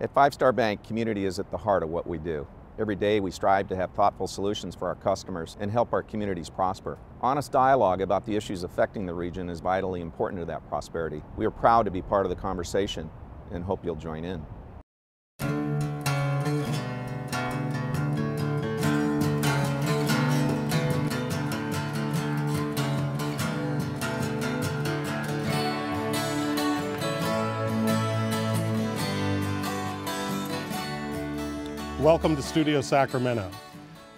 At Five Star Bank, community is at the heart of what we do. Every day we strive to have thoughtful solutions for our customers and help our communities prosper. Honest dialogue about the issues affecting the region is vitally important to that prosperity. We are proud to be part of the conversation and hope you'll join in. Welcome to Studio Sacramento.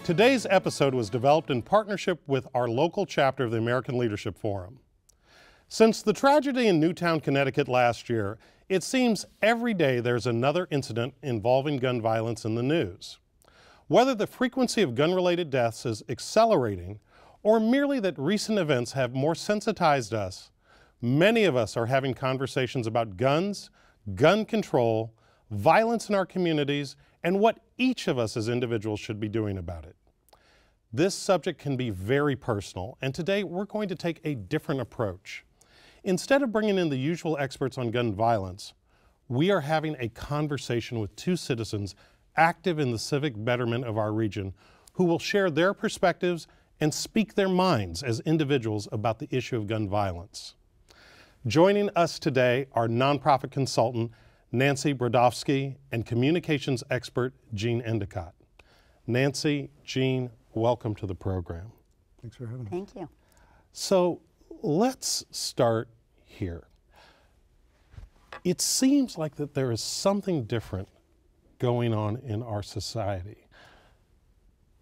Today's episode was developed in partnership with our local chapter of the American Leadership Forum. Since the tragedy in Newtown, Connecticut last year, it seems every day there's another incident involving gun violence in the news. Whether the frequency of gun related deaths is accelerating or merely that recent events have more sensitized us, many of us are having conversations about guns, gun control, violence in our communities, and what each of us as individuals should be doing about it. This subject can be very personal, and today we're going to take a different approach. Instead of bringing in the usual experts on gun violence, we are having a conversation with two citizens active in the civic betterment of our region who will share their perspectives and speak their minds as individuals about the issue of gun violence. Joining us today are nonprofit consultant Nancy Brodovsky, and communications expert Gene Endicott. Nancy, Gene, welcome to the program. Thanks for having me. Thank you. So let's start here. It seems like that there is something different going on in our society.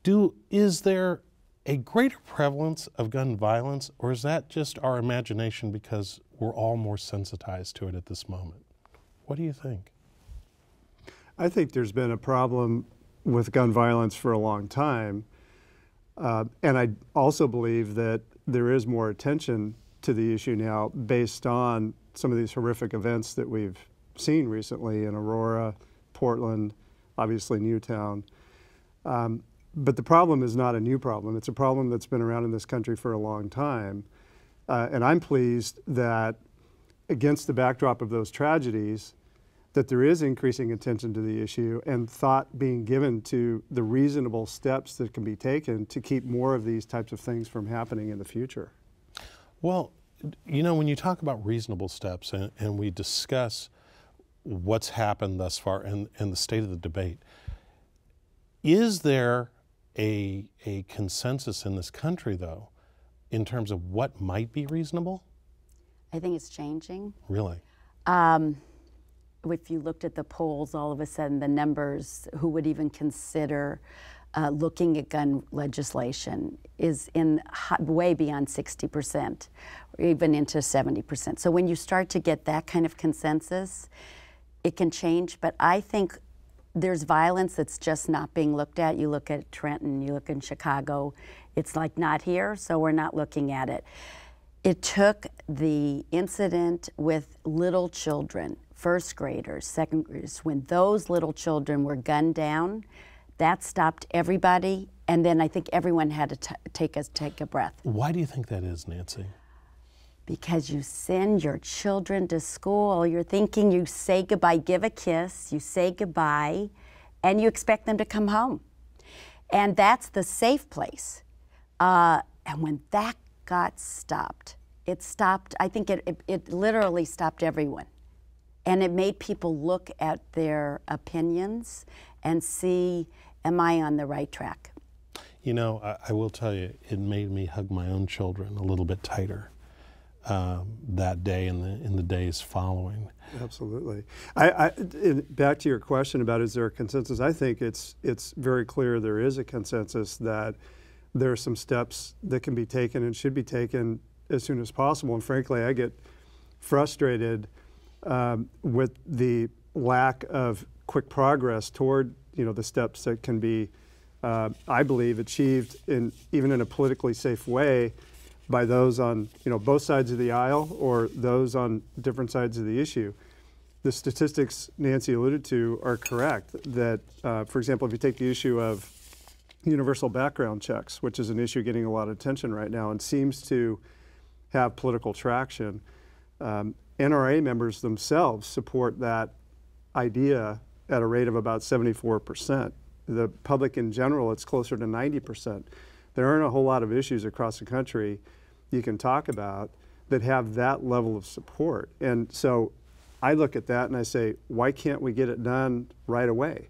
Do is there a greater prevalence of gun violence or is that just our imagination because we're all more sensitized to it at this moment? What do you think? I think there's been a problem with gun violence for a long time. Uh, and I also believe that there is more attention to the issue now based on some of these horrific events that we've seen recently in Aurora, Portland, obviously Newtown. Um, but the problem is not a new problem. It's a problem that's been around in this country for a long time. Uh, and I'm pleased that against the backdrop of those tragedies, that there is increasing attention to the issue and thought being given to the reasonable steps that can be taken to keep more of these types of things from happening in the future. Well, you know, when you talk about reasonable steps and, and we discuss what's happened thus far and, and the state of the debate, is there a, a consensus in this country, though, in terms of what might be reasonable? I think it's changing. Really? Um, if you looked at the polls, all of a sudden the numbers who would even consider uh, looking at gun legislation is in high, way beyond 60%, or even into 70%. So when you start to get that kind of consensus, it can change. But I think there's violence that's just not being looked at. You look at Trenton, you look in Chicago, it's like not here, so we're not looking at it. It took the incident with little children first graders, second graders, when those little children were gunned down, that stopped everybody. And then I think everyone had to take a, take a breath. Why do you think that is, Nancy? Because you send your children to school, you're thinking you say goodbye, give a kiss, you say goodbye, and you expect them to come home. And that's the safe place. Uh, and when that got stopped, it stopped, I think it, it, it literally stopped everyone. And it made people look at their opinions and see, am I on the right track? You know, I, I will tell you, it made me hug my own children a little bit tighter. Um, that day and the in the days following. Absolutely. I, I, back to your question about is there a consensus? I think it's it's very clear there is a consensus that there are some steps that can be taken and should be taken as soon as possible. And frankly, I get frustrated um, with the lack of quick progress toward you know the steps that can be, uh, I believe, achieved in even in a politically safe way by those on you know both sides of the aisle or those on different sides of the issue. The statistics Nancy alluded to are correct. That, uh, for example, if you take the issue of universal background checks, which is an issue getting a lot of attention right now and seems to have political traction. Um, NRA members themselves support that idea at a rate of about 74%. The public in general, it's closer to 90%. There aren't a whole lot of issues across the country you can talk about that have that level of support. And so I look at that and I say, why can't we get it done right away?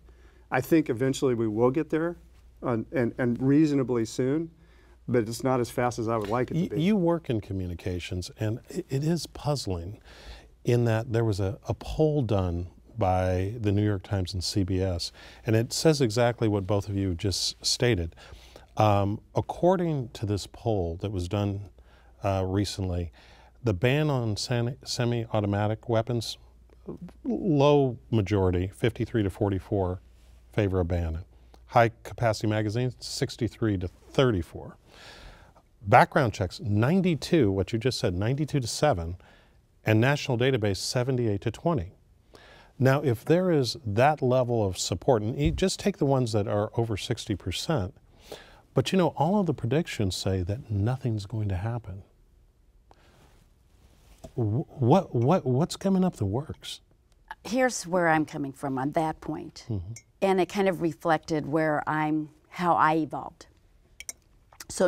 I think eventually we will get there uh, and, and reasonably soon, but it's not as fast as I would like it to be. You work in communications, and it is puzzling in that there was a, a poll done by the New York Times and CBS, and it says exactly what both of you just stated. Um, according to this poll that was done uh, recently, the ban on semi automatic weapons, low majority, 53 to 44, favor a ban. High capacity magazines, 63 to 34. Background checks, 92, what you just said, 92 to 7, and national database, 78 to 20. Now, if there is that level of support, and just take the ones that are over 60%, but you know, all of the predictions say that nothing's going to happen what, what, what's coming up the works? Here's where I'm coming from on that point. Mm-hmm. And it kind of reflected where I'm, how I evolved. So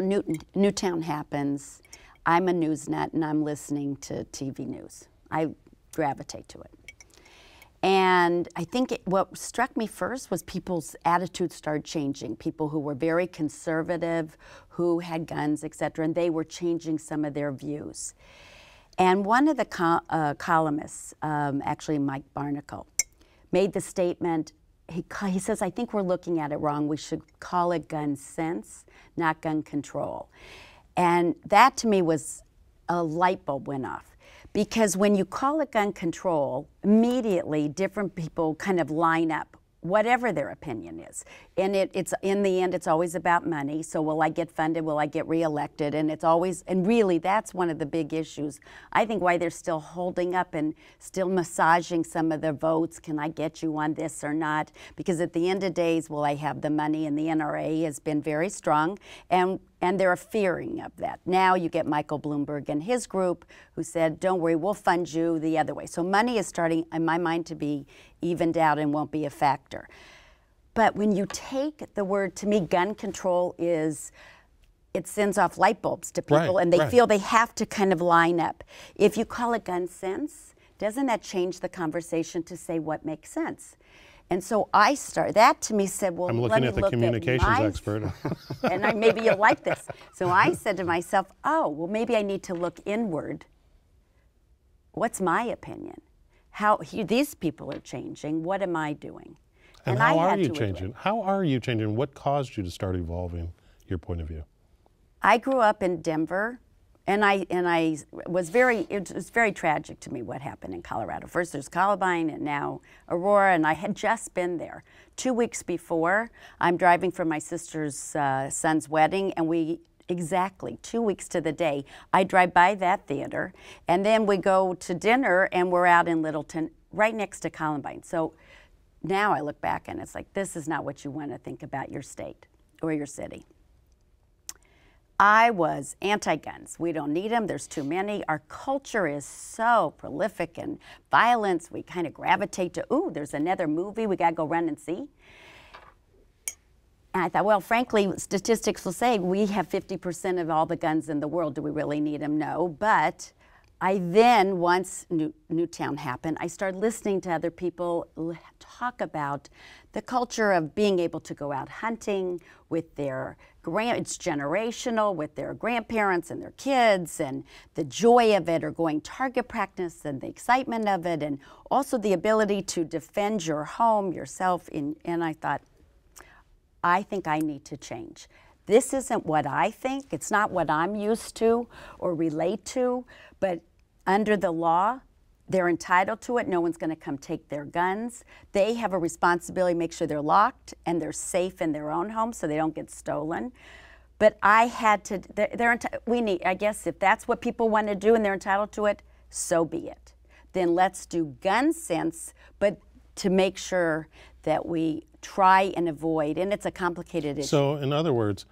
Newtown happens. I'm a news nut and I'm listening to TV news. I gravitate to it. And I think it, what struck me first was people's attitudes started changing. People who were very conservative, who had guns, et cetera, and they were changing some of their views. And one of the co uh, columnists, um, actually Mike Barnicle, made the statement, he, he says, I think we're looking at it wrong. We should call it gun sense, not gun control. And that to me was a light bulb went off. Because when you call it gun control, immediately different people kind of line up whatever their opinion is. And it, it's in the end, it's always about money. So will I get funded? Will I get reelected? And it's always, and really, that's one of the big issues. I think why they're still holding up and still massaging some of the votes. Can I get you on this or not? Because at the end of days, will I have the money? And the NRA has been very strong. And and they're fearing of that. Now you get Michael Bloomberg and his group who said, don't worry, we'll fund you the other way. So money is starting, in my mind, to be evened out and won't be a factor. But when you take the word, to me, gun control is, it sends off light bulbs to people right, and they right. feel they have to kind of line up. If you call it gun sense, doesn't that change the conversation to say what makes sense? And so I started, that to me said, well, I'm looking at the communications my, expert. and I, maybe you'll like this. So I said to myself, oh, well, maybe I need to look inward. What's my opinion? How he, these people are changing. What am I doing? And, and how I are you changing? How are you changing? What caused you to start evolving your point of view? I grew up in Denver and I and I was very it was very tragic to me what happened in Colorado. First there's Columbine and now Aurora, and I had just been there two weeks before. I'm driving for my sister's uh, son's wedding, and we exactly two weeks to the day. I drive by that theater, and then we go to dinner, and we're out in Littleton, right next to Columbine. So now I look back, and it's like this is not what you want to think about your state or your city. I was anti guns. We don't need them, there's too many. Our culture is so prolific and violence. We kind of gravitate to, ooh, there's another movie we got to go run and see. And I thought, well, frankly, statistics will say we have 50% of all the guns in the world. Do we really need them? No. But I then, once New, Newtown happened, I started listening to other people talk about the culture of being able to go out hunting with their grand, it's generational with their grandparents and their kids, and the joy of it, or going target practice and the excitement of it, and also the ability to defend your home, yourself. In, and I thought, I think I need to change. This isn't what I think, it's not what I'm used to or relate to, but under the law, they're entitled to it. No one's going to come take their guns. They have a responsibility to make sure they're locked and they're safe in their own home so they don't get stolen. But I had to, they're, they're we need, I guess if that's what people want to do and they're entitled to it, so be it. Then let's do gun sense, but to make sure that we try and avoid, and it's a complicated issue. So, in other words,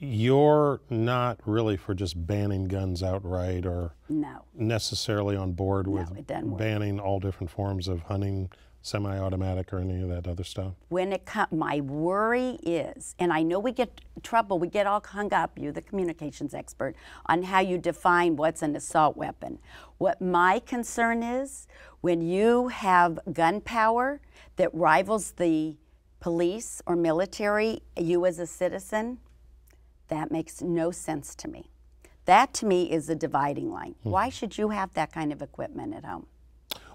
you're not really for just banning guns outright or no. necessarily on board with no, banning all different forms of hunting, semi-automatic or any of that other stuff? When it comes, my worry is, and I know we get trouble, we get all hung up, you the communications expert, on how you define what's an assault weapon. What my concern is, when you have gun power that rivals the police or military, you as a citizen, that makes no sense to me. That to me is a dividing line. Hmm. Why should you have that kind of equipment at home?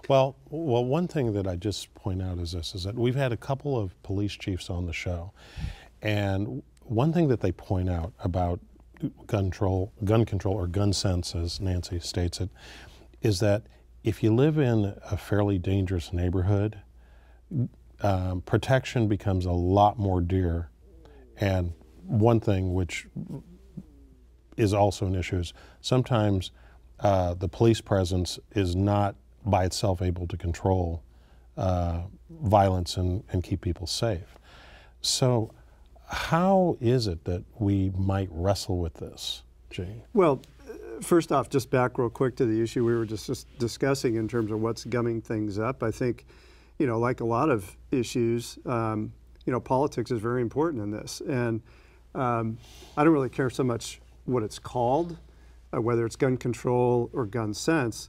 Well, well, one thing that I just point out is this: is that we've had a couple of police chiefs on the show, and one thing that they point out about gun control, gun control, or gun sense, as Nancy states it, is that if you live in a fairly dangerous neighborhood, um, protection becomes a lot more dear. And one thing which is also an issue is sometimes uh, the police presence is not by itself able to control uh, violence and, and keep people safe. So, how is it that we might wrestle with this, Gene? Well, first off, just back real quick to the issue we were just, just discussing in terms of what's gumming things up. I think, you know, like a lot of issues, um, you know, politics is very important in this. And um, I don't really care so much what it's called, uh, whether it's gun control or gun sense.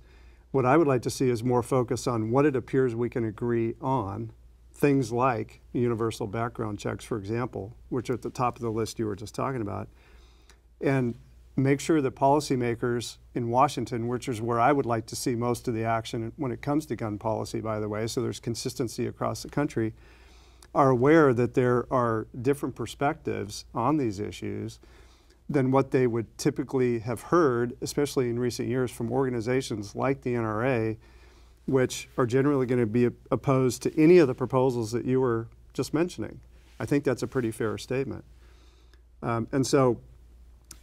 What I would like to see is more focus on what it appears we can agree on. Things like universal background checks, for example, which are at the top of the list you were just talking about. And make sure that policymakers in Washington, which is where I would like to see most of the action when it comes to gun policy, by the way, so there's consistency across the country, are aware that there are different perspectives on these issues than what they would typically have heard, especially in recent years, from organizations like the NRA, which are generally going to be opposed to any of the proposals that you were just mentioning. I think that's a pretty fair statement. Um, and so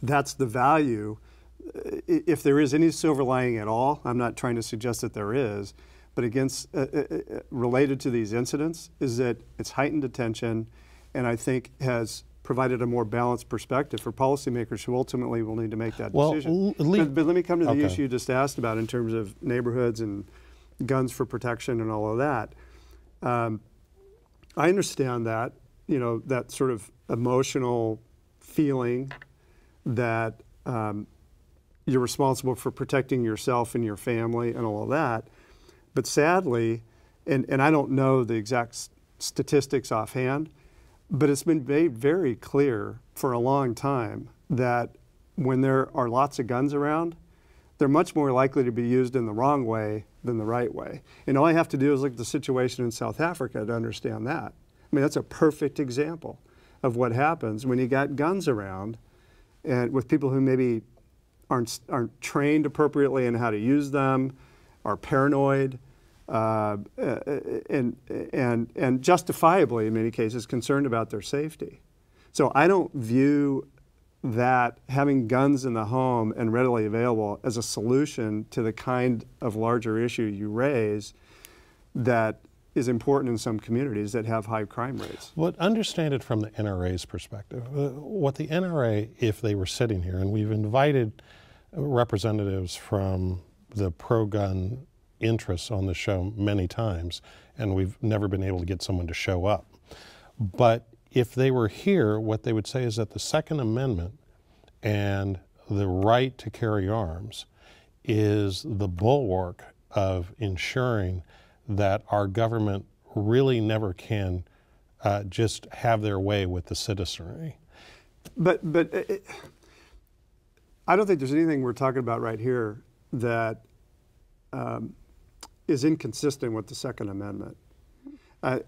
that's the value. If there is any silver lining at all, I'm not trying to suggest that there is, but against uh, uh, uh related to these incidents is that it's heightened attention and I think has provided a more balanced perspective for policymakers who ultimately will need to make that well, decision. But, but, let me come to the okay. issue you just asked about in terms of neighborhoods and guns for protection and all of that. Um, I understand that, you know, that sort of emotional feeling that um, you're responsible for protecting yourself and your family and all of that. But sadly, and, and I don't know the exact statistics offhand, but it's been made very clear for a long time that when there are lots of guns around, they're much more likely to be used in the wrong way than the right way. And all I have to do is look at the situation in South Africa to understand that. I mean, that's a perfect example of what happens when you got guns around and with people who maybe aren't, aren't trained appropriately in how to use them, are paranoid, uh, and, and, and justifiably, in many cases, concerned about their safety. So I don't view that having guns in the home and readily available as a solution to the kind of larger issue you raise that is important in some communities that have high crime rates. But understand it from the NRA's perspective. Uh, what the NRA, if they were sitting here, and we've invited representatives from the pro gun interests on the show many times, and we've never been able to get someone to show up. But if they were here, what they would say is that the Second Amendment and the right to carry arms is the bulwark of ensuring that our government really never can uh, just have their way with the citizenry. But, but it, I don't think there's anything we're talking about right here that um, is inconsistent with the Second Amendment. Uh,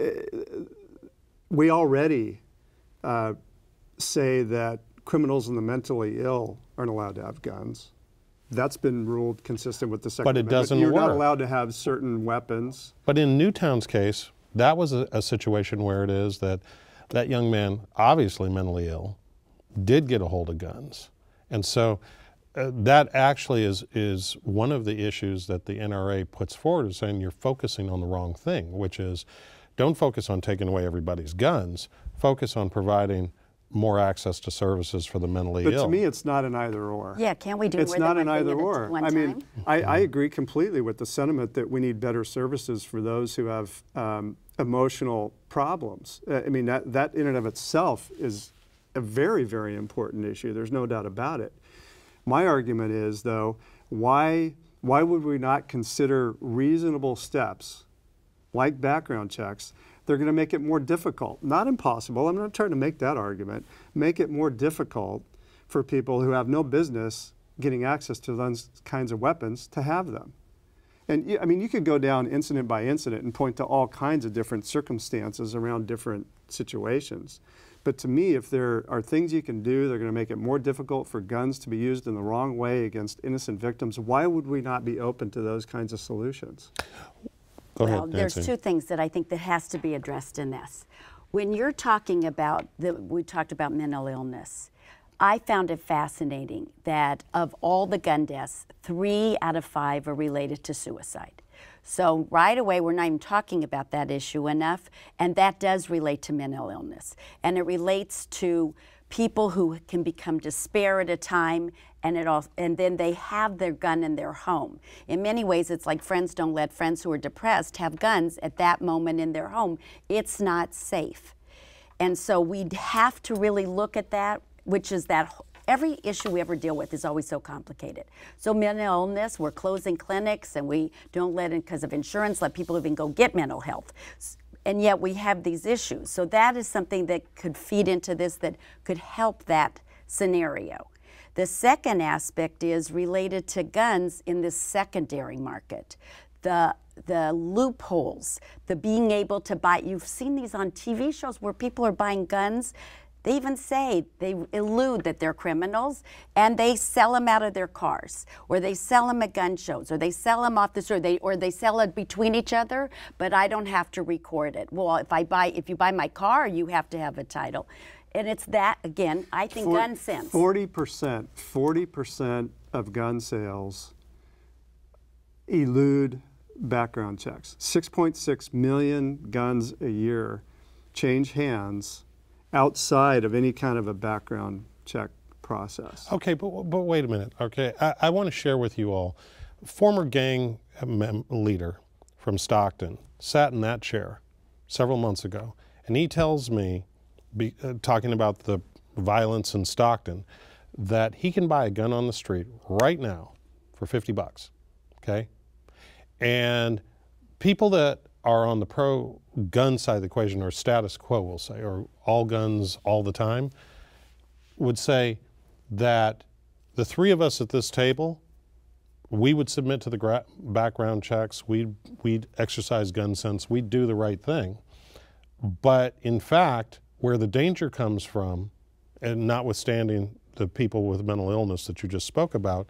we already uh, say that criminals and the mentally ill aren't allowed to have guns. That's been ruled consistent with the Second Amendment. But it Amendment. doesn't You're work. not allowed to have certain weapons. But in Newtown's case, that was a, a situation where it is that that young man, obviously mentally ill, did get a hold of guns. And so uh, that actually is, is one of the issues that the NRA puts forward is saying you're focusing on the wrong thing, which is don't focus on taking away everybody's guns, focus on providing more access to services for the mentally But ill. But to me, it's not an either or. Yeah, can't we do it? It's not an either or? one I mean. I, I agree completely with the sentiment that we need better services for those who have um, emotional problems. Uh, I mean, that, that in and of itself is a very, very important issue. There's no doubt about it. My argument is, though, why, why would we not consider reasonable steps like background checks, they're going to make it more difficult. Not impossible. I'm not trying to make that argument. Make it more difficult for people who have no business getting access to those kinds of weapons to have them. And I mean, you could go down incident by incident and point to all kinds of different circumstances around different situations. But to me, if there are things you can do, they're going to make it more difficult for guns to be used in the wrong way against innocent victims. Why would we not be open to those kinds of solutions? Go well, ahead, there's two things that I think that has to be addressed in this. When you're talking about the, we talked about mental illness. I found it fascinating that of all the gun deaths, three out of five are related to suicide. So right away, we're not even talking about that issue enough, and that does relate to mental illness, and it relates to people who can become despair at a time and it all and then they have their gun in their home. In many ways it's like friends don't let friends who are depressed have guns at that moment in their home. It's not safe. And so we have to really look at that which is that every issue we ever deal with is always so complicated so mental illness we're closing clinics and we don't let in because of insurance let people even go get mental health and yet we have these issues. So that is something that could feed into this that could help that scenario. The second aspect is related to guns in the secondary market. The the loopholes, the being able to buy you've seen these on TV shows where people are buying guns they even say they elude that they're criminals and they sell them out of their cars or they sell them at gun shows or they sell them off the street they, or they sell it between each other but I don't have to record it. Well, if I buy if you buy my car, you have to have a title. And it's that again, I think gun sense. Forty percent, forty percent of gun sales elude background checks. Six point six million guns a year change hands outside of any kind of a background check process. Okay, but, but wait a minute. Okay, I, I want to share with you all. Former gang leader from Stockton sat in that chair several months ago, and he tells me, be, uh, talking about the violence in Stockton, that he can buy a gun on the street right now for 50 bucks. Okay? And people that are on the pro gun side of the equation, or status quo, we'll say, or all guns all the time, would say that the three of us at this table, we would submit to the background checks, we'd, we'd exercise gun sense, we'd do the right thing. But in fact, where the danger comes from, and notwithstanding the people with mental illness that you just spoke about,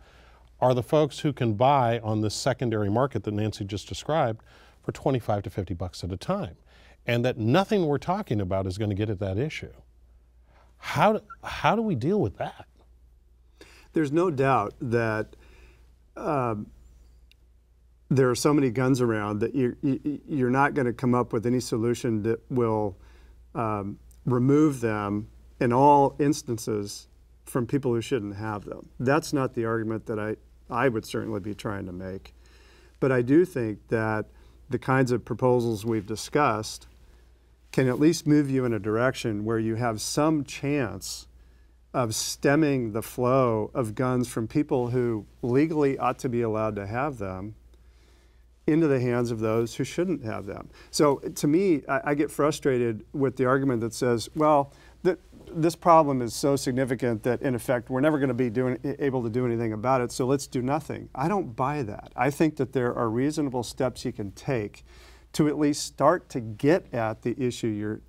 are the folks who can buy on this secondary market that Nancy just described for 25 to 50 bucks at a time. And that nothing we're talking about is going to get at that issue. How do, how do we deal with that? There's no doubt that um, there are so many guns around that you, you, you're not going to come up with any solution that will um, remove them in all instances from people who shouldn't have them. That's not the argument that I, I would certainly be trying to make. But I do think that the kinds of proposals we've discussed can at least move you in a direction where you have some chance of stemming the flow of guns from people who legally ought to be allowed to have them into the hands of those who shouldn't have them. So to me, I, I get frustrated with the argument that says, well, th- this problem is so significant that in effect we're never going to be doing, able to do anything about it, so let's do nothing. I don't buy that. I think that there are reasonable steps you can take to at least start to get at the issue you're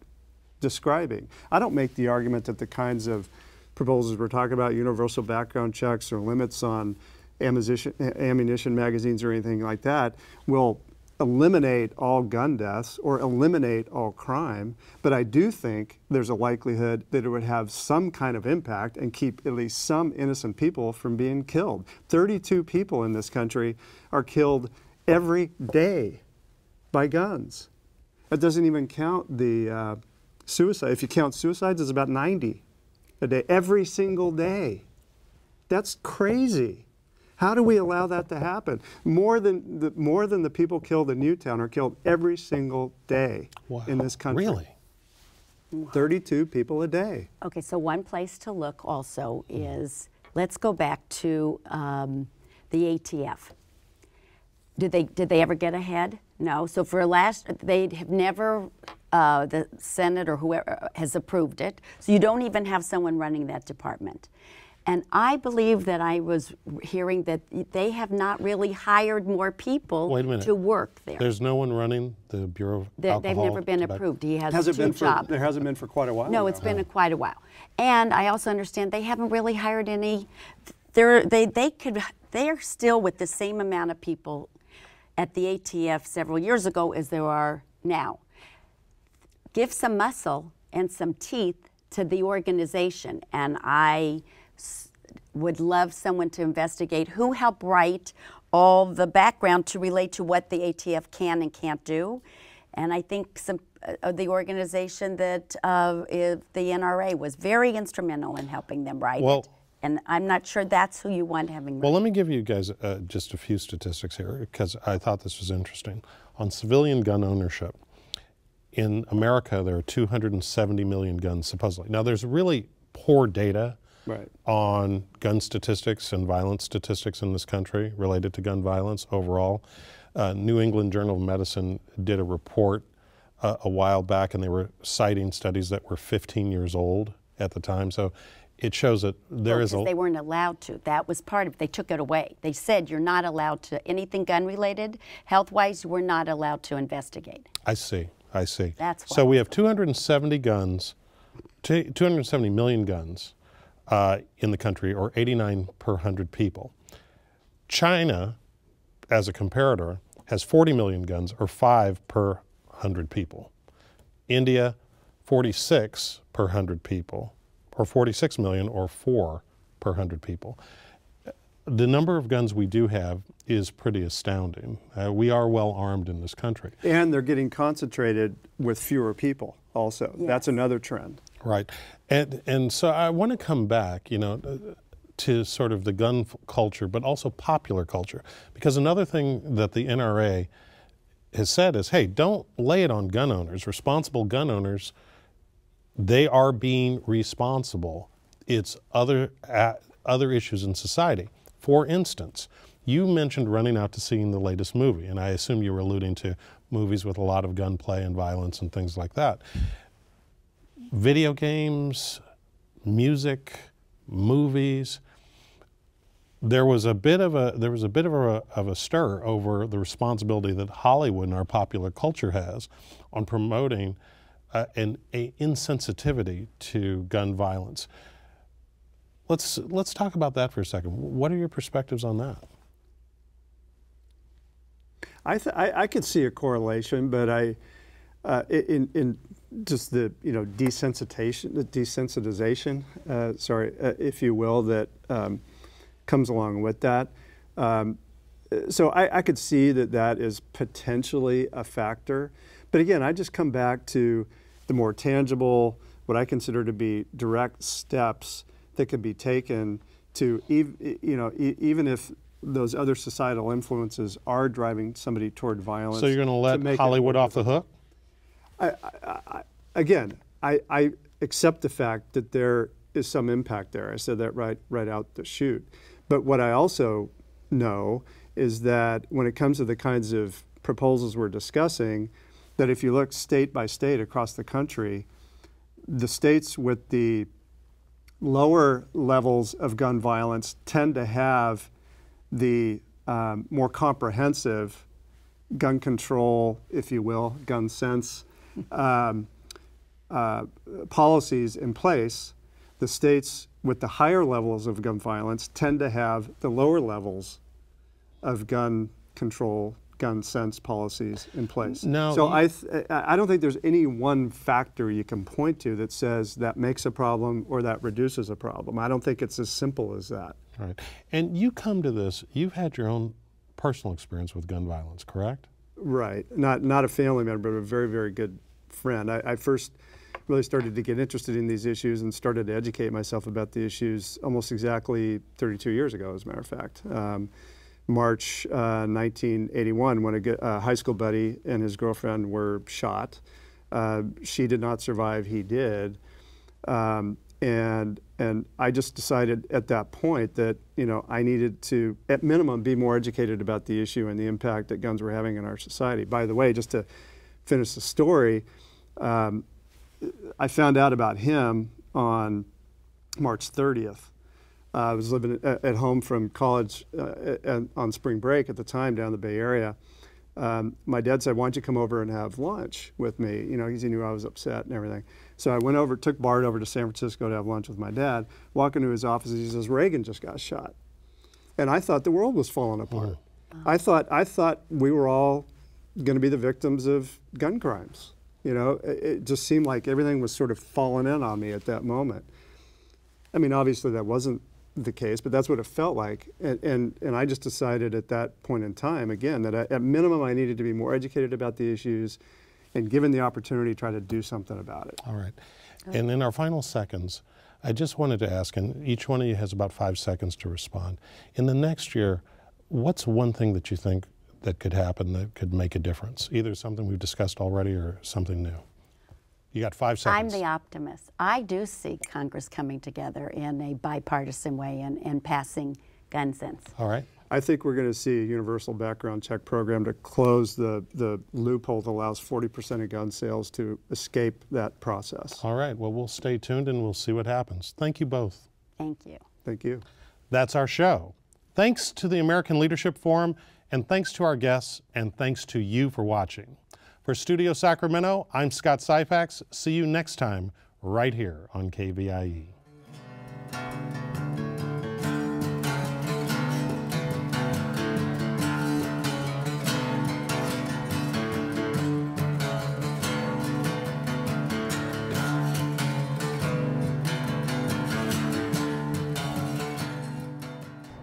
describing. I don't make the argument that the kinds of proposals we're talking about, universal background checks or limits on ammunition magazines or anything like that, will eliminate all gun deaths or eliminate all crime, but I do think there's a likelihood that it would have some kind of impact and keep at least some innocent people from being killed. 32 people in this country are killed every day by guns. That doesn't even count the uh, suicide. If you count suicides, it's about 90 a day, every single day. That's crazy. How do we allow that to happen? More than the, more than the people killed in Newtown are killed every single day Wow. in this country. Really? 32 people a day. Okay, so one place to look also is, let's go back to um, the ATF. Did they, did they ever get ahead? No. So for last, they have never, uh, the Senate or whoever has approved it. So you don't even have someone running that department. And I believe that I was hearing that they have not really hired more people Wait a minute. to work there. There's no one running the Bureau of They, Alcohol. they've never been Tobacco? approved. He has Hasn't two been for, there hasn't been for quite a while. No, now. it's uh-huh. been a, quite a while. And I also understand they haven't really hired any. They're, they they could they are still with the same amount of people at the ATF several years ago as there are now. Give some muscle and some teeth to the organization, and I s- would love someone to investigate who helped write all the background to relate to what the ATF can and can't do. And I think some uh, the organization that uh, is the NRA was very instrumental in helping them write Well- it. And I'm not sure that's who you want having. Well, let me give you guys uh, just a few statistics here because I thought this was interesting. On civilian gun ownership, in America, there are 270 million guns supposedly. Now, there's really poor data Right. on gun statistics and violence statistics in this country related to gun violence overall. Uh, New England Journal of Medicine did a report uh, a while back, and they were citing studies that were 15 years old at the time. So it shows that there is because a they weren't allowed to. That was part of it. They took it away. They said you're not allowed to anything gun related, health wise. We're not allowed to investigate. I see. I see. That's why. so we have 270 guns, 270 million guns uh, in the country, or 89 per 100 people. China, as a comparator, has 40 million guns, or 5 per 100 people. India, 46 per 100 people, or 46 million, or 4 per 100 people. The number of guns we do have is pretty astounding. Uh, we are well armed in this country. And they're getting concentrated with fewer people also. That's another trend. Right, and and so I want to come back, you know, to sort of the gun culture, but also popular culture, because another thing that the NRA has said is, hey, don't lay it on gun owners. Responsible gun owners, they are being responsible. It's other uh, other issues in society. For instance, you mentioned running out to seeing the latest movie, and I assume you were alluding to movies with a lot of gunplay and violence and things like that video games, music, movies. There was a bit of a there was a bit of a, of a stir over the responsibility that Hollywood and our popular culture has on promoting uh, an insensitivity to gun violence. Let's let's talk about that for a second. What are your perspectives on that? I, I, I could see a correlation, but I, uh, in, in just the you know desensitization, the desensitization, uh, sorry, uh, if you will, that um, comes along with that. Um, so I, I could see that that is potentially a factor, but again, I just come back to the more tangible, what I consider to be direct steps that can be taken to, ev- you know, e- even if those other societal influences are driving somebody toward violence. So you're going to let Hollywood off the hook? Again, I, I accept the fact that there is some impact there. I said that right right out the chute. But what I also know is that when it comes to the kinds of proposals we're discussing, that if you look state by state across the country, the states with the lower levels of gun violence tend to have the um, more comprehensive gun control, if you will, gun sense um, uh, policies in place. The states with the higher levels of gun violence tend to have the lower levels of gun control, gun sense policies in place. No, so I, th- I don't think there's any one factor you can point to that says that makes a problem or that reduces a problem. I don't think it's as simple as that. Right. And you come to this, you've had your own personal experience with gun violence, correct? Right. Not not a family member, but a very very good friend. I, I first really started to get interested in these issues and started to educate myself about the issues almost exactly 32 years ago, as a matter of fact. Um, March uh, 1981, when a, a, high school buddy and his girlfriend were shot. Uh, she did not survive, he did. Um, and and I just decided at that point that you know I needed to, at minimum, be more educated about the issue and the impact that guns were having in our society. By the way, just to finish the story, um, I found out about him on March 30th. Uh, I was living at, at home from college uh, on spring break at the time down in the Bay Area. Um, my dad said, "Why don't you come over and have lunch with me?" You know, because he knew I was upset and everything. So I went over, took BART over to San Francisco to have lunch with my dad. Walk into his office, he says, "Reagan just got shot," and I thought the world was falling apart. Oh. I thought I thought we were all going to be the victims of gun crimes. You know, it, it just seemed like everything was sort of falling in on me at that moment. I mean, obviously that wasn't the case, but that's what it felt like. And, and, and I just decided at that point in time, again, that I, at minimum I needed to be more educated about the issues and given the opportunity, try to do something about it. All right. And in our final seconds, I just wanted to ask, and each one of you has about five seconds to respond. In the next year, what's one thing that you think that could happen that could make a difference? Either something we've discussed already or something new. You got five seconds. I'm the optimist. I do see Congress coming together in a bipartisan way and, and passing gun sense. All right. I think we're going to see a universal background check program to close the, the loophole that allows 40% of gun sales to escape that process. All right. Well, we'll stay tuned and we'll see what happens. Thank you both. Thank you. Thank you. That's our show. Thanks to the American Leadership Forum, and thanks to our guests, and thanks to you for watching. For Studio Sacramento, I'm Scott Syphax. See you next time right here on KVIE.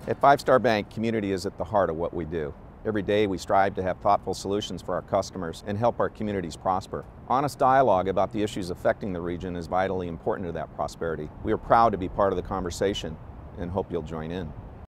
At Five Star Bank, community is at the heart of what we do. Every day we strive to have thoughtful solutions for our customers and help our communities prosper. Honest dialogue about the issues affecting the region is vitally important to that prosperity. We are proud to be part of the conversation and hope you'll join in.